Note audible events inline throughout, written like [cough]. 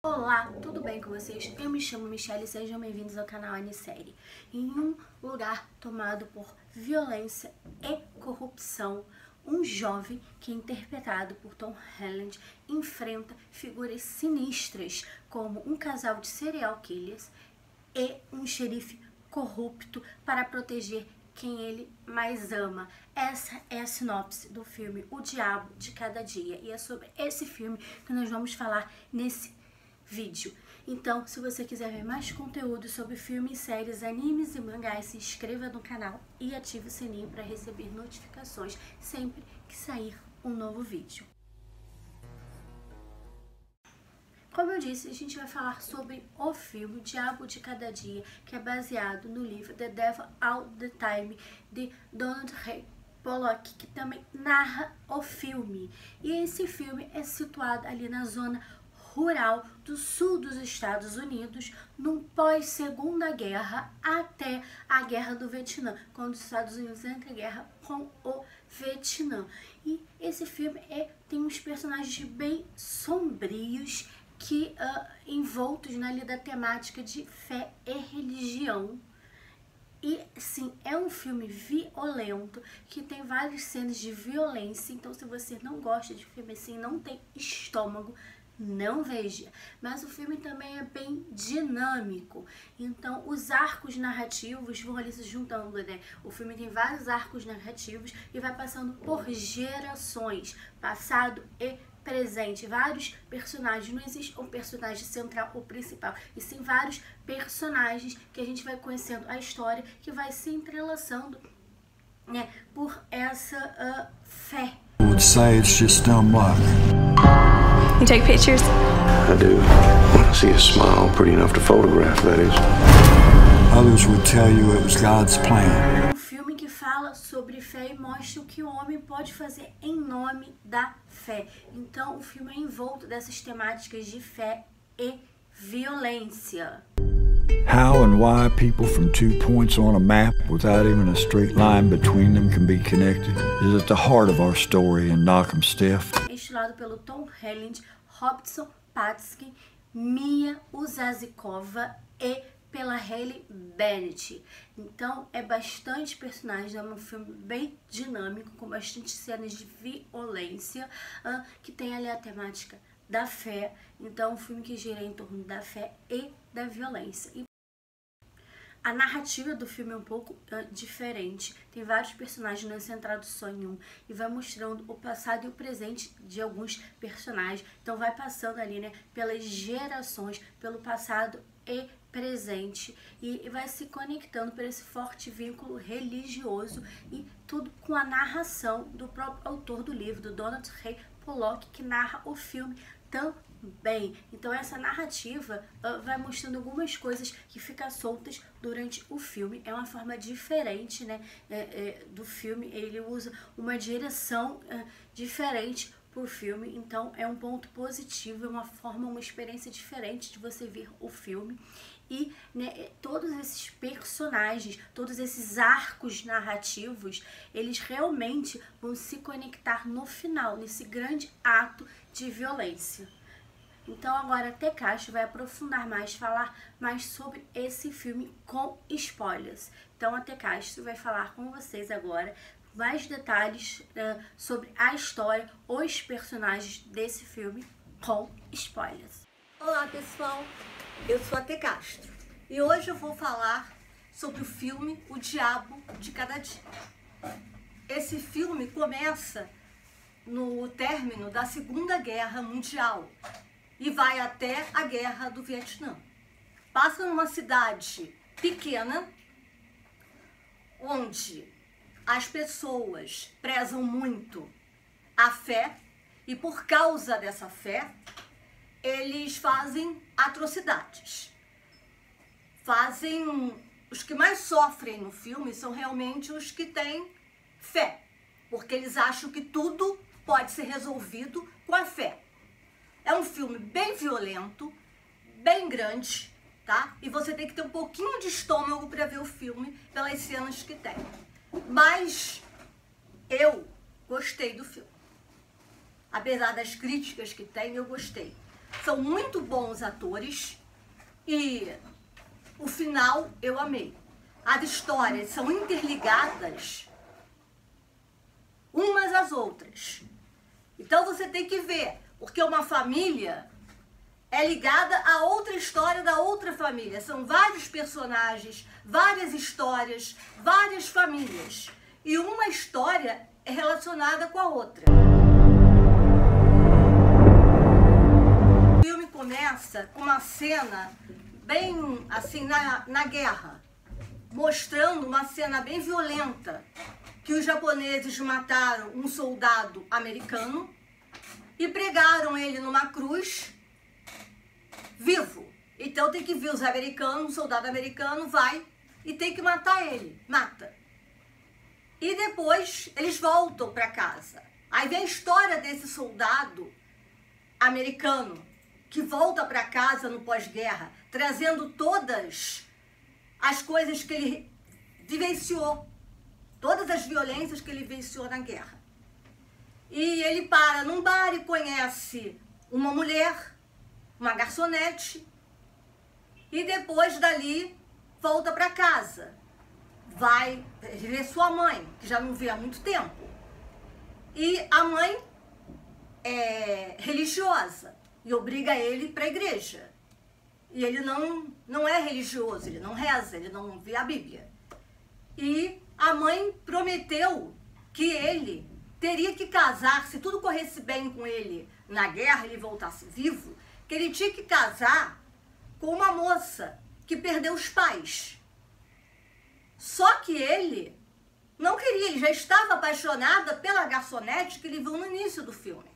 Olá, tudo bem com vocês? Eu me chamo Michelle e sejam bem-vindos ao canal Anissérie. Em um lugar tomado por violência e corrupção, um jovem que é interpretado por Tom Holland enfrenta figuras sinistras como um casal de serial killers e um xerife corrupto para proteger quem ele mais ama. Essa é a sinopse do filme O Diabo de Cada Dia e é sobre esse filme que nós vamos falar nesse vídeo. Então, se você quiser ver mais conteúdo sobre filmes, séries, animes e mangás, se inscreva no canal e ative o sininho para receber notificações sempre que sair um novo vídeo. Como eu disse, a gente vai falar sobre o filme Diabo de Cada Dia, que é baseado no livro The Devil All the Time, de Donald Ray Pollock, que também narra o filme. E esse filme é situado ali na zona rural do sul dos Estados Unidos, num pós-segunda guerra até a guerra do Vietnã, quando os Estados Unidos entram em guerra com o Vietnã. E esse filme é, tem uns personagens bem sombrios que uh, envoltos na né, da temática de fé e religião. E sim, é um filme violento que tem várias cenas de violência. Então, se você não gosta de filme assim, não tem estômago, não veja. Mas o filme também é bem dinâmico. Então, os arcos narrativos vão ali se juntando, né? O filme tem vários arcos narrativos e vai passando por gerações, passado e presente, vários personagens, não existe um personagem central ou principal, e sim vários personagens que a gente vai conhecendo a história, que vai se entrelaçando né, por essa uh, fé. would say it's just dumb luck. You take pictures? I do. I see a smile pretty enough to photograph, that is. Others would tell you it was God's plan. Um filme que fala sobre fé e mostra o que o homem pode fazer em nome da fé. Então, o filme é envolto dessas temáticas de fé e violência. How and why people from two points on a map without even a straight line between them can be connected is at the heart of our story in Knock'em Stiff. Estilado pelo Tom Helland, Robson Patsky, Mia Uzazikova e pela Hayley Bennett. Então é bastante personagem, é um filme bem dinâmico, com bastante cenas de violência, que tem ali a temática da fé. Então, um filme que gira em torno da fé e da violência. E a narrativa do filme é um pouco uh, diferente. Tem vários personagens não centrados só em um e vai mostrando o passado e o presente de alguns personagens. Então vai passando ali, né, pelas gerações, pelo passado e presente e vai se conectando por esse forte vínculo religioso e tudo com a narração do próprio autor do livro, do Donald Ray Pollock, que narra o filme também. Então essa narrativa uh, vai mostrando algumas coisas que ficam soltas durante o filme. É uma forma diferente, né, é, é, do filme. Ele usa uma direção uh, diferente pro filme, então é um ponto positivo, é uma forma, uma experiência diferente de você ver o filme e né, todos esses personagens, todos esses arcos narrativos, eles realmente vão se conectar no final, nesse grande ato de violência. Então agora a Tekashi vai aprofundar mais, falar mais sobre esse filme com spoilers. Então a Tekashi vai falar com vocês agora mais detalhes uh, sobre a história, os personagens desse filme com spoilers. Olá pessoal, eu sou a T. Castro e hoje eu vou falar sobre o filme O Diabo de Cada Dia. Esse filme começa no término da Segunda Guerra Mundial e vai até a Guerra do Vietnã. Passa numa cidade pequena onde as pessoas prezam muito a fé e por causa dessa fé eles fazem atrocidades. Fazem os que mais sofrem no filme são realmente os que têm fé, porque eles acham que tudo pode ser resolvido com a fé. É um filme bem violento, bem grande, tá? E você tem que ter um pouquinho de estômago para ver o filme pelas cenas que tem. Mas eu gostei do filme. Apesar das críticas que tem, eu gostei. São muito bons atores e o final eu amei. As histórias são interligadas umas às outras. Então você tem que ver, porque uma família é ligada a outra história da outra família. São vários personagens, várias histórias, várias famílias. E uma história é relacionada com a outra. Começa com uma cena bem assim na, na guerra, mostrando uma cena bem violenta que os japoneses mataram um soldado americano e pregaram ele numa cruz vivo. Então tem que vir os americanos, um soldado americano vai e tem que matar ele. Mata. E depois eles voltam para casa. Aí vem a história desse soldado americano que volta para casa no pós-guerra, trazendo todas as coisas que ele vivenciou, todas as violências que ele vivenciou na guerra. E ele para num bar e conhece uma mulher uma garçonete e depois dali volta para casa. Vai ver sua mãe, que já não vê há muito tempo. E a mãe é religiosa e obriga ele para a igreja. E ele não, não é religioso, ele não reza, ele não vê a Bíblia. E a mãe prometeu que ele teria que casar, se tudo corresse bem com ele na guerra, ele voltasse vivo, que ele tinha que casar com uma moça que perdeu os pais. Só que ele não queria, ele já estava apaixonada pela garçonete que ele viu no início do filme.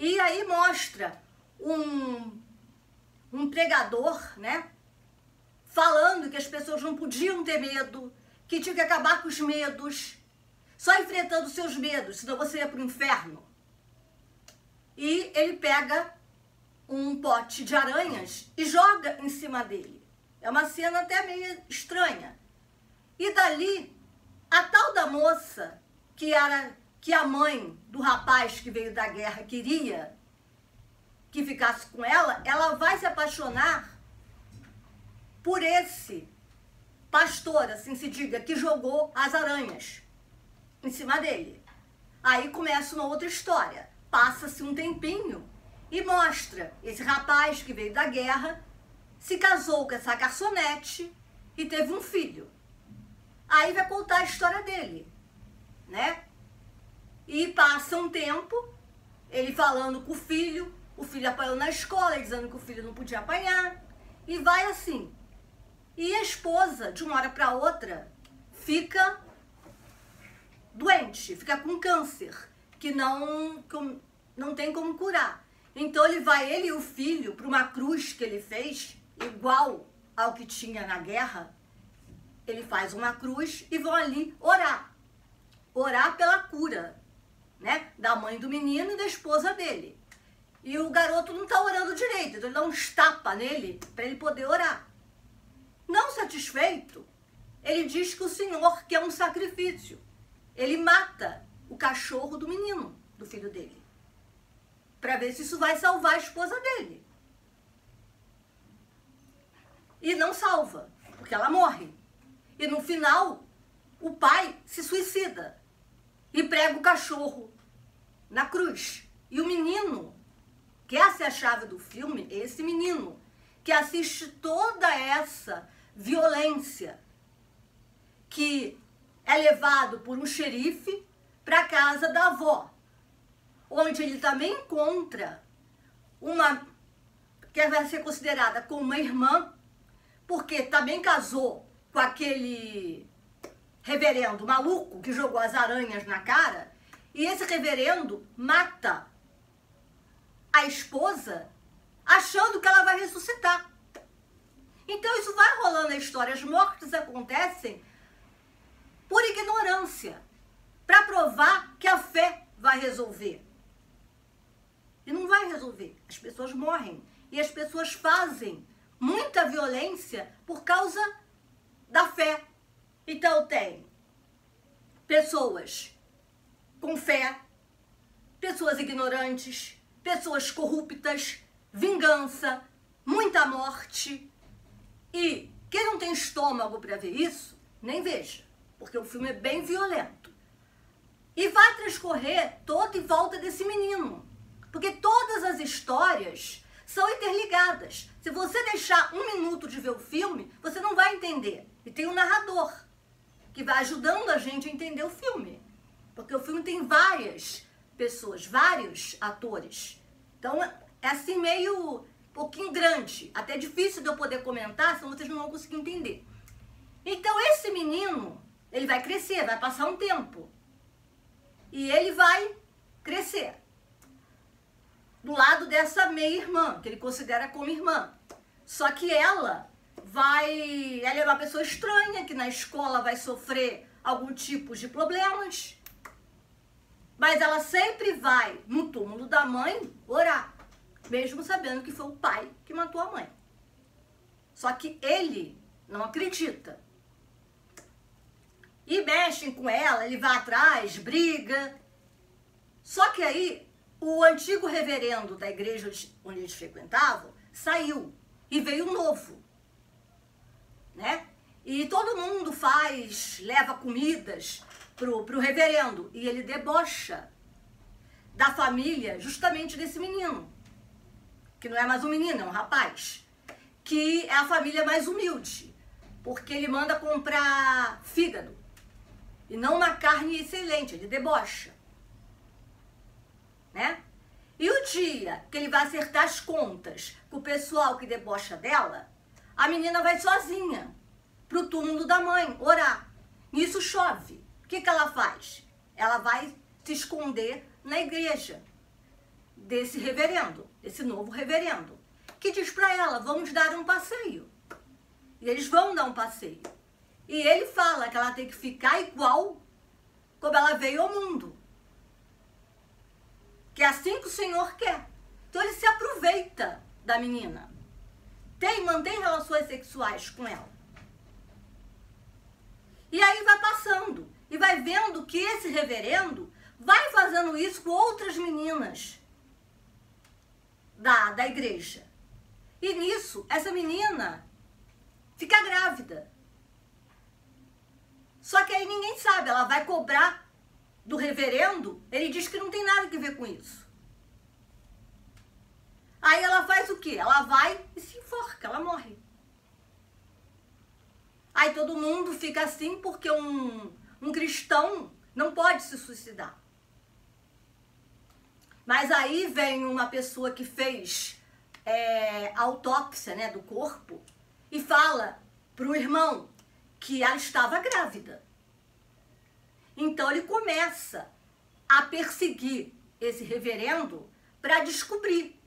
E aí mostra um, um pregador, né? Falando que as pessoas não podiam ter medo, que tinha que acabar com os medos, só enfrentando seus medos, senão você ia para o inferno e ele pega um pote de aranhas e joga em cima dele. É uma cena até meio estranha. E dali, a tal da moça, que era que a mãe do rapaz que veio da guerra queria que ficasse com ela, ela vai se apaixonar por esse pastor, assim se diga, que jogou as aranhas em cima dele. Aí começa uma outra história. Passa-se um tempinho e mostra esse rapaz que veio da guerra, se casou com essa garçonete e teve um filho. Aí vai contar a história dele, né? E passa um tempo, ele falando com o filho, o filho apanhou na escola, dizendo que o filho não podia apanhar, e vai assim. E a esposa, de uma hora para outra, fica doente, fica com câncer que não, que não tem como curar. Então ele vai, ele e o filho, para uma cruz que ele fez, igual ao que tinha na guerra. Ele faz uma cruz e vão ali orar. Orar pela cura, né? Da mãe do menino e da esposa dele. E o garoto não está orando direito, então ele dá uns tapa nele para ele poder orar. Não satisfeito, ele diz que o Senhor quer um sacrifício. Ele mata o cachorro do menino, do filho dele, para ver se isso vai salvar a esposa dele. E não salva, porque ela morre. E no final, o pai se suicida e prega o cachorro na cruz. E o menino, que essa é a chave do filme, é esse menino que assiste toda essa violência que é levado por um xerife para a casa da avó, onde ele também encontra uma que vai ser considerada como uma irmã, porque também casou com aquele reverendo maluco que jogou as aranhas na cara, e esse reverendo mata a esposa achando que ela vai ressuscitar. Então isso vai rolando a história, as mortes acontecem por ignorância para provar que a fé vai resolver. E não vai resolver. As pessoas morrem. E as pessoas fazem muita violência por causa da fé. Então tem pessoas com fé, pessoas ignorantes, pessoas corruptas, vingança, muita morte. E quem não tem estômago para ver isso, nem veja, porque o filme é bem violento. E vai transcorrer todo em volta desse menino, porque todas as histórias são interligadas. Se você deixar um minuto de ver o filme, você não vai entender. E tem um narrador que vai ajudando a gente a entender o filme. Porque o filme tem várias pessoas, vários atores. Então é assim meio um pouquinho grande, até difícil de eu poder comentar, senão vocês não vão conseguir entender. Então esse menino, ele vai crescer, vai passar um tempo. E ele vai crescer do lado dessa meia-irmã, que ele considera como irmã. Só que ela vai. Ela é uma pessoa estranha, que na escola vai sofrer algum tipo de problemas. Mas ela sempre vai no túmulo da mãe orar, mesmo sabendo que foi o pai que matou a mãe. Só que ele não acredita. E mexem com ela, ele vai atrás, briga. Só que aí o antigo reverendo da igreja onde eles frequentavam saiu e veio um novo, né? E todo mundo faz, leva comidas pro, pro reverendo e ele debocha da família justamente desse menino, que não é mais um menino, é um rapaz, que é a família mais humilde, porque ele manda comprar fígado e não uma carne excelente, ele debocha né? E o dia que ele vai acertar as contas com o pessoal que debocha dela, a menina vai sozinha pro túmulo da mãe orar. Nisso chove. Que, que ela faz? Ela vai se esconder na igreja desse reverendo, desse novo reverendo, que diz para ela: vamos dar um passeio. E eles vão dar um passeio. E ele fala que ela tem que ficar igual como ela veio ao mundo que é assim que o Senhor quer. Então ele se aproveita da menina. Tem, mantém relações sexuais com ela. E aí vai passando e vai vendo que esse reverendo vai fazendo isso com outras meninas da, da igreja. E nisso, essa menina fica grávida. Só que aí ninguém sabe, ela vai cobrar do reverendo, ele diz que não tem nada a ver com isso. Aí ela faz o quê? Ela vai e se enforca, ela morre. Aí todo mundo fica assim porque um, um cristão não pode se suicidar. Mas aí vem uma pessoa que fez é, autópsia né, do corpo e fala para o irmão que ela estava grávida. Então ele começa a perseguir esse reverendo para descobrir.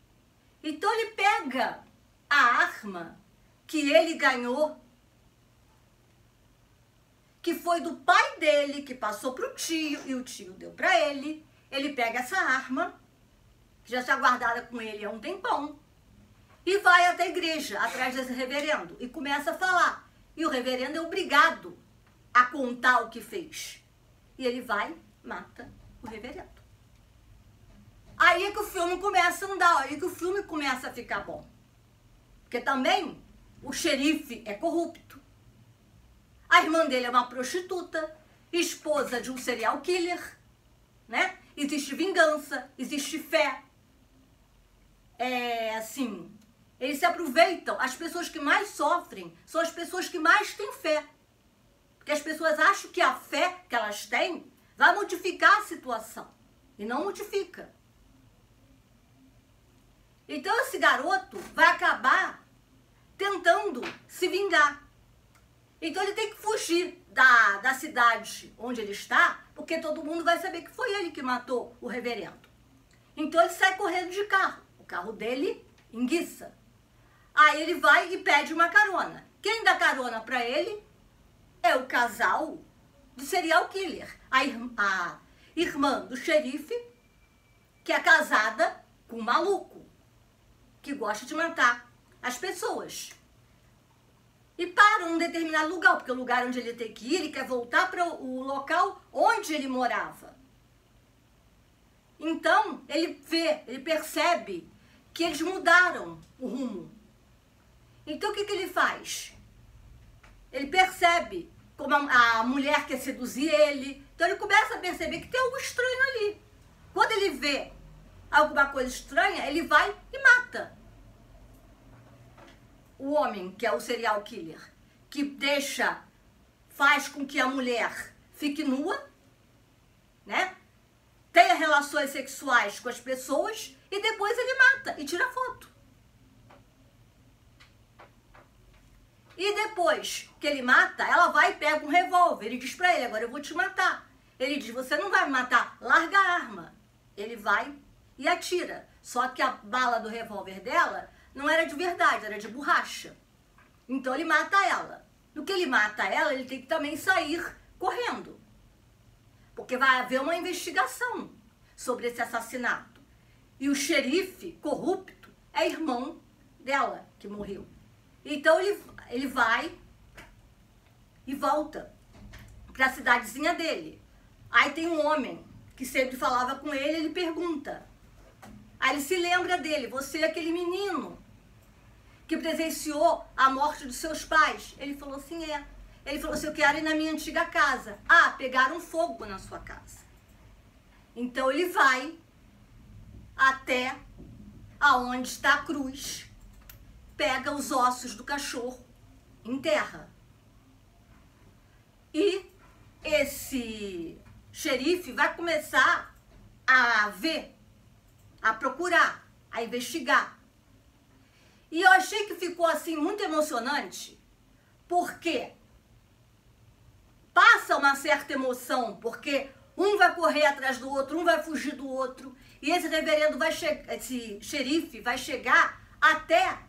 Então ele pega a arma que ele ganhou, que foi do pai dele, que passou para o tio e o tio deu para ele. Ele pega essa arma, que já está guardada com ele há um tempão, e vai até a igreja, atrás desse reverendo, e começa a falar. E o reverendo é obrigado a contar o que fez. E ele vai, mata o reverendo. Aí é que o filme começa a andar, aí é que o filme começa a ficar bom. Porque também o xerife é corrupto. A irmã dele é uma prostituta, esposa de um serial killer, né? Existe vingança, existe fé. É assim, eles se aproveitam. As pessoas que mais sofrem são as pessoas que mais têm fé. Porque as pessoas acham que a fé que elas têm vai modificar a situação. E não modifica. Então esse garoto vai acabar tentando se vingar. Então ele tem que fugir da, da cidade onde ele está, porque todo mundo vai saber que foi ele que matou o reverendo. Então ele sai correndo de carro. O carro dele enguiça. Aí ele vai e pede uma carona. Quem dá carona para ele é o casal do serial killer. A, irmã, a irmã do xerife, que é casada com um maluco, que gosta de matar as pessoas. E para um determinado lugar, porque o lugar onde ele tem que ir, ele quer voltar para o local onde ele morava. Então, ele vê, ele percebe que eles mudaram o rumo. Então, o que, que ele faz? Ele percebe como a, a mulher quer seduzir ele. Então, ele começa a perceber que tem algo estranho ali. Quando ele vê alguma coisa estranha, ele vai e mata. O homem, que é o serial killer, que deixa, faz com que a mulher fique nua, né? Tenha relações sexuais com as pessoas e depois ele mata e tira foto. E depois que ele mata, ela vai e pega um revólver. Ele diz pra ele: Agora eu vou te matar. Ele diz: Você não vai me matar, larga a arma. Ele vai e atira. Só que a bala do revólver dela não era de verdade, era de borracha. Então ele mata ela. No que ele mata ela, ele tem que também sair correndo. Porque vai haver uma investigação sobre esse assassinato. E o xerife corrupto é irmão dela que morreu. Então ele, ele vai e volta para a cidadezinha dele. Aí tem um homem que sempre falava com ele, ele pergunta: Aí ele se lembra dele, você é aquele menino que presenciou a morte dos seus pais. Ele falou assim, é. Ele falou assim, eu quero ir na minha antiga casa. Ah, pegaram fogo na sua casa. Então ele vai até aonde está a cruz, pega os ossos do cachorro, enterra. E esse xerife vai começar a ver a procurar, a investigar. E eu achei que ficou assim muito emocionante, porque passa uma certa emoção, porque um vai correr atrás do outro, um vai fugir do outro, e esse reverendo vai chegar, esse xerife vai chegar até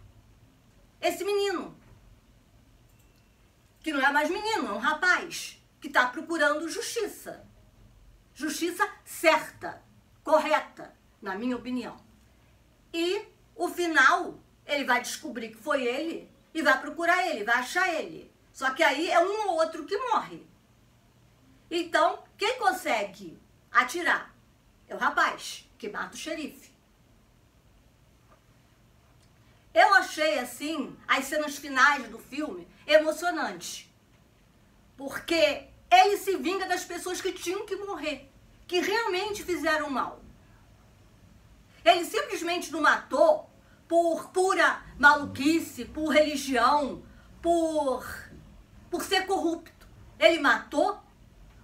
esse menino. Que não é mais menino, é um rapaz que está procurando justiça. Justiça certa, correta na minha opinião. E o final, ele vai descobrir que foi ele e vai procurar ele, vai achar ele. Só que aí é um ou outro que morre. Então, quem consegue atirar é o rapaz que mata o xerife. Eu achei assim as cenas finais do filme emocionantes. Porque ele se vinga das pessoas que tinham que morrer, que realmente fizeram mal. Ele simplesmente não matou por pura maluquice, por religião, por, por ser corrupto. Ele matou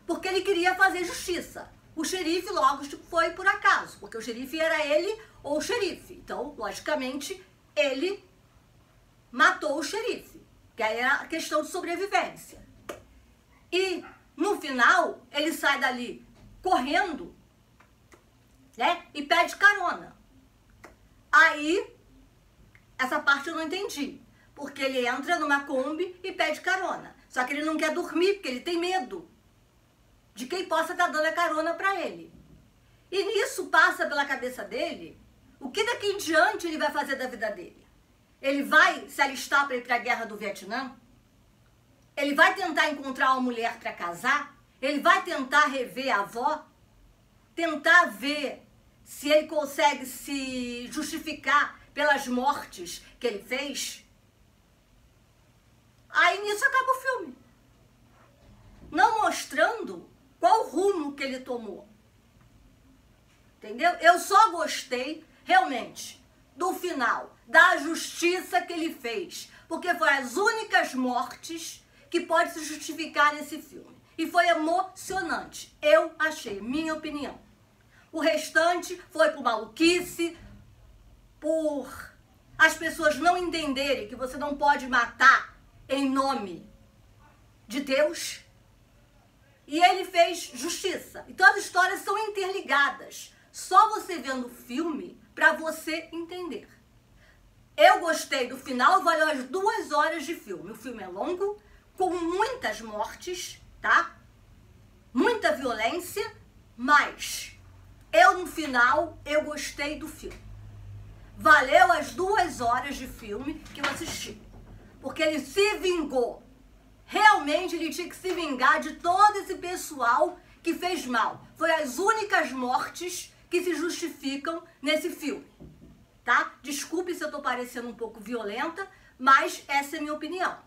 porque ele queria fazer justiça. O xerife logo foi por acaso, porque o xerife era ele ou o xerife. Então, logicamente, ele matou o xerife, que aí era a questão de sobrevivência. E no final, ele sai dali correndo né? E pede carona. Aí, essa parte eu não entendi. Porque ele entra numa Kombi e pede carona. Só que ele não quer dormir, porque ele tem medo de quem possa estar dando a carona para ele. E nisso passa pela cabeça dele o que daqui em diante ele vai fazer da vida dele. Ele vai se alistar para ir para a guerra do Vietnã? Ele vai tentar encontrar uma mulher para casar? Ele vai tentar rever a avó? Tentar ver se ele consegue se justificar pelas mortes que ele fez, aí nisso acaba o filme. Não mostrando qual rumo que ele tomou. Entendeu? Eu só gostei, realmente, do final, da justiça que ele fez. Porque foi as únicas mortes que pode se justificar nesse filme. E foi emocionante. Eu achei, minha opinião. O restante foi por maluquice, por as pessoas não entenderem que você não pode matar em nome de Deus. E ele fez justiça. Então as histórias são interligadas. Só você vendo o filme para você entender. Eu gostei do final, valeu as duas horas de filme. O filme é longo, com muitas mortes, tá? Muita violência, mas eu, no final, eu gostei do filme. Valeu as duas horas de filme que eu assisti. Porque ele se vingou. Realmente ele tinha que se vingar de todo esse pessoal que fez mal. Foi as únicas mortes que se justificam nesse filme, tá? Desculpe se eu tô parecendo um pouco violenta, mas essa é a minha opinião.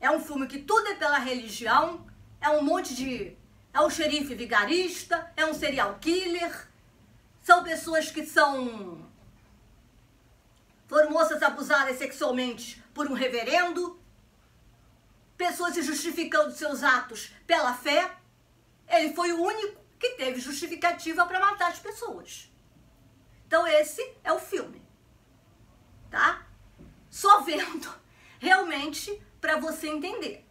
É um filme que tudo é pela religião, é um monte de. É um xerife vigarista, é um serial killer, são pessoas que são. Foram moças abusadas sexualmente por um reverendo, pessoas se justificando seus atos pela fé. Ele foi o único que teve justificativa para matar as pessoas. Então esse é o filme. Tá? Só vendo [laughs] realmente para você entender.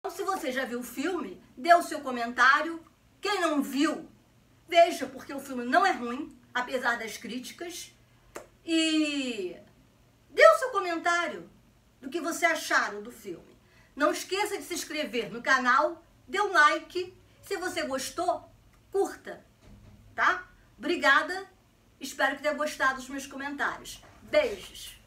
Então, se você já viu o filme, dê o seu comentário. Quem não viu, veja, porque o filme não é ruim, apesar das críticas. E dê o seu comentário do que você acharam do filme. Não esqueça de se inscrever no canal, dê um like. Se você gostou, curta, tá? Obrigada. Espero que tenha gostado dos meus comentários. Beijos.